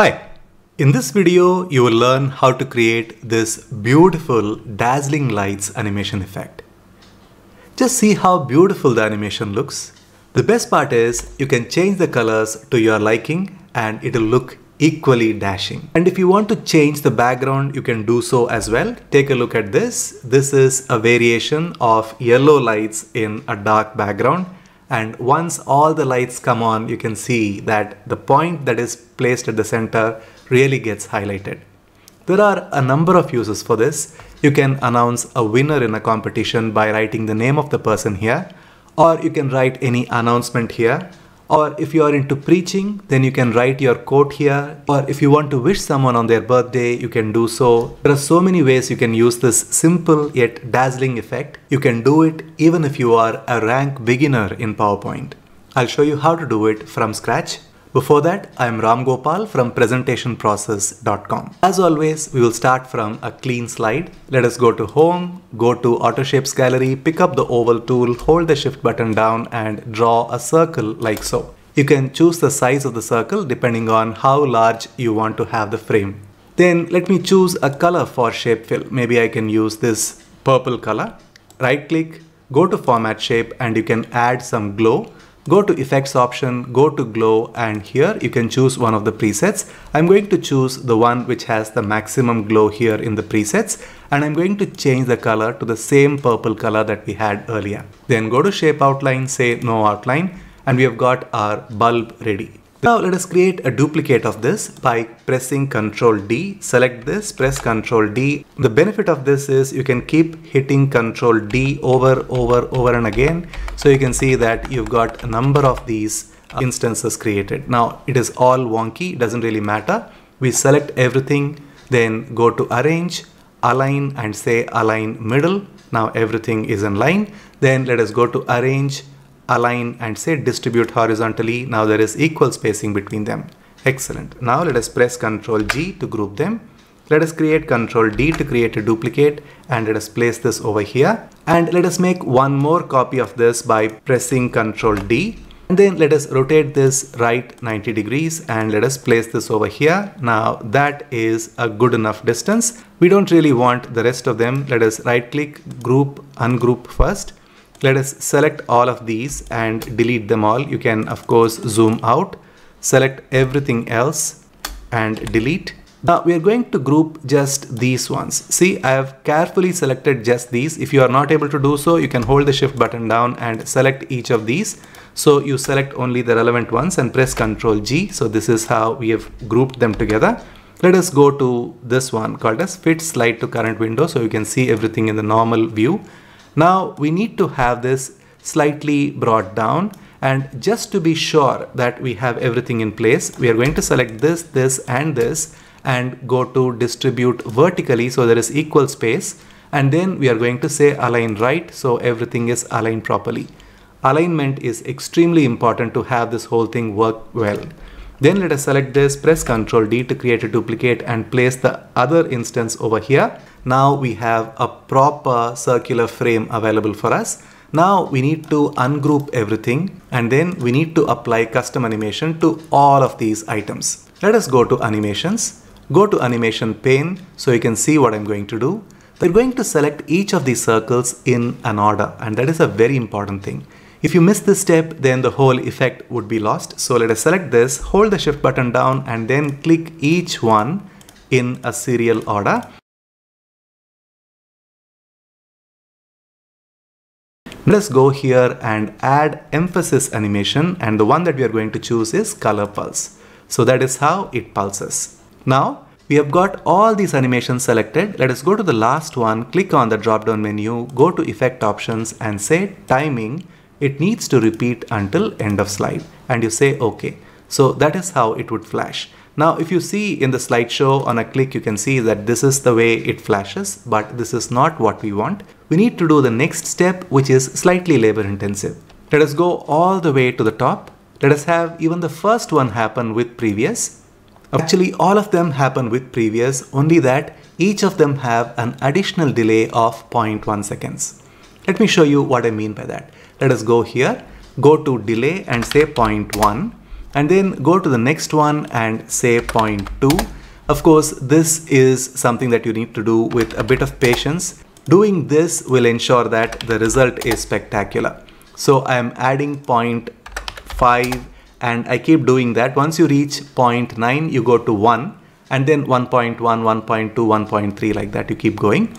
Hi, in this video you will learn how to create this beautiful dazzling lights animation effect. Just see how beautiful the animation looks. The best part is you can change the colors to your liking and it will look equally dashing. And if you want to change the background, you can do so as well. Take a look at this. This is a variation of yellow lights in a dark background and once all the lights come on you can see that the point that is placed at the center really gets highlighted. There are a number of uses for this. You can announce a winner in a competition by writing the name of the person here or you can write any announcement here or if you are into preaching then you can write your quote here. Or if you want to wish someone on their birthday you can do so. There are so many ways you can use this simple yet dazzling effect. You can do it even if you are a rank beginner in powerpoint. I'll show you how to do it from scratch before that, I am Ram Gopal from presentationprocess.com. As always, we will start from a clean slide. Let us go to Home, go to Auto Shapes Gallery, pick up the oval tool, hold the shift button down and draw a circle like so. You can choose the size of the circle depending on how large you want to have the frame. Then let me choose a color for shape fill. Maybe I can use this purple color. Right click, go to format shape and you can add some glow go to effects option, go to glow and here you can choose one of the presets. I'm going to choose the one which has the maximum glow here in the presets and I'm going to change the color to the same purple color that we had earlier. Then go to shape outline, say no outline and we have got our bulb ready. Now let us create a duplicate of this by pressing Ctrl D. Select this, press Ctrl D. The benefit of this is you can keep hitting Ctrl D over, over, over and again. So you can see that you've got a number of these uh, instances created. Now it is all wonky, doesn't really matter. We select everything, then go to arrange, align and say align middle. Now everything is in line. Then let us go to arrange, align and say distribute horizontally. Now there is equal spacing between them. Excellent. Now let us press Ctrl G to group them. Let us create Ctrl D to create a duplicate and let us place this over here. And let us make one more copy of this by pressing Ctrl D. And then let us rotate this right 90 degrees and let us place this over here. Now that is a good enough distance. We don't really want the rest of them. Let us right click, group, ungroup first let us select all of these and delete them all. You can of course zoom out, select everything else and delete. Now we are going to group just these ones. See, I have carefully selected just these. If you are not able to do so, you can hold the shift button down and select each of these. So you select only the relevant ones and press Ctrl G. So this is how we have grouped them together. Let us go to this one called as fit slide to current window. So you can see everything in the normal view. Now we need to have this slightly brought down and just to be sure that we have everything in place, we are going to select this, this and this and go to distribute vertically so there is equal space and then we are going to say align right so everything is aligned properly. Alignment is extremely important to have this whole thing work well. Then let us select this, press Ctrl D to create a duplicate and place the other instance over here. Now we have a proper circular frame available for us. Now we need to ungroup everything and then we need to apply custom animation to all of these items. Let us go to animations, go to animation pane so you can see what I'm going to do. We're going to select each of these circles in an order and that is a very important thing. If you miss this step, then the whole effect would be lost. So let us select this, hold the shift button down and then click each one in a serial order. Let's go here and add emphasis animation and the one that we are going to choose is color pulse. So that is how it pulses. Now we have got all these animations selected. Let us go to the last one, click on the drop down menu, go to effect options and say timing it needs to repeat until end of slide and you say okay. So that is how it would flash. Now if you see in the slideshow on a click you can see that this is the way it flashes but this is not what we want. We need to do the next step which is slightly labor intensive. Let us go all the way to the top. Let us have even the first one happen with previous. Actually all of them happen with previous only that each of them have an additional delay of 0.1 seconds. Let me show you what I mean by that. Let us go here, go to delay and say 0.1 and then go to the next one and say point 2. Of course, this is something that you need to do with a bit of patience. Doing this will ensure that the result is spectacular. So I am adding point 5 and I keep doing that. Once you reach point 9, you go to 1 and then 1.1, 1.2, 1.3 like that you keep going.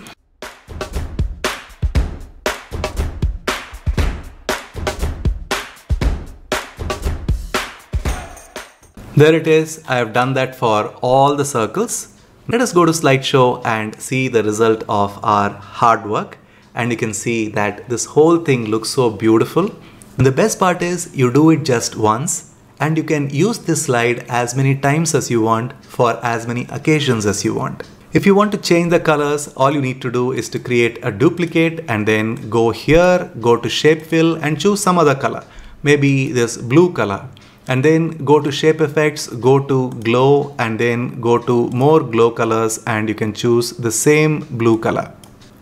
There it is. I have done that for all the circles. Let us go to slideshow and see the result of our hard work. And you can see that this whole thing looks so beautiful. And the best part is you do it just once and you can use this slide as many times as you want for as many occasions as you want. If you want to change the colors, all you need to do is to create a duplicate and then go here, go to shape fill and choose some other color. Maybe this blue color and then go to shape effects, go to glow and then go to more glow colors and you can choose the same blue color.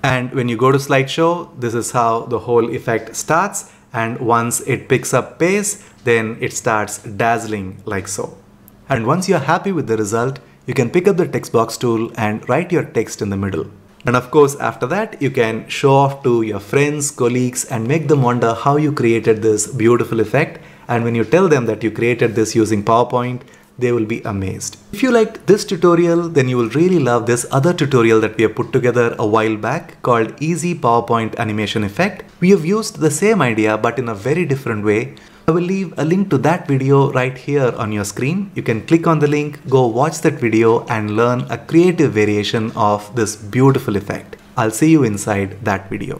And when you go to slideshow, this is how the whole effect starts. And once it picks up pace, then it starts dazzling like so. And once you're happy with the result, you can pick up the text box tool and write your text in the middle. And of course, after that, you can show off to your friends, colleagues, and make them wonder how you created this beautiful effect and when you tell them that you created this using PowerPoint, they will be amazed. If you liked this tutorial, then you will really love this other tutorial that we have put together a while back called Easy PowerPoint Animation Effect. We have used the same idea but in a very different way. I will leave a link to that video right here on your screen. You can click on the link, go watch that video and learn a creative variation of this beautiful effect. I'll see you inside that video.